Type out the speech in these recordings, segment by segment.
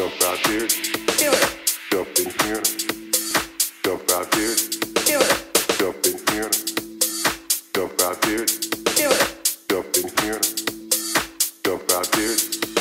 Jump out here. Jump in here. Jump out here. Jump in here. Jump out here. Jump in here. Jump out here.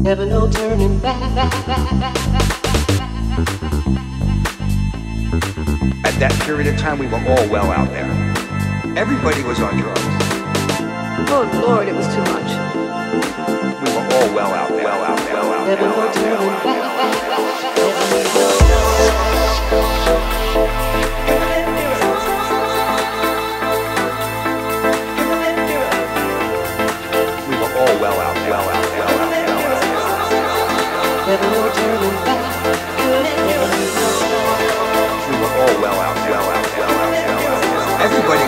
Never no turning back. At that period of time, we were all well out there. Everybody was on drugs. Oh Lord, it was too much. We were all well out there. Well out there. Well out there. Never no turning back. Everybody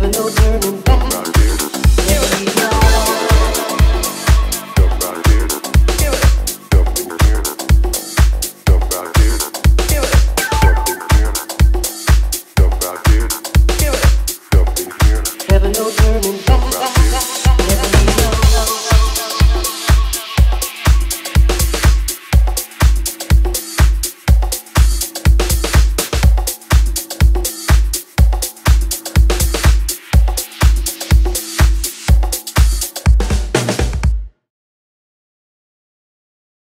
Never no turning back. Here we go.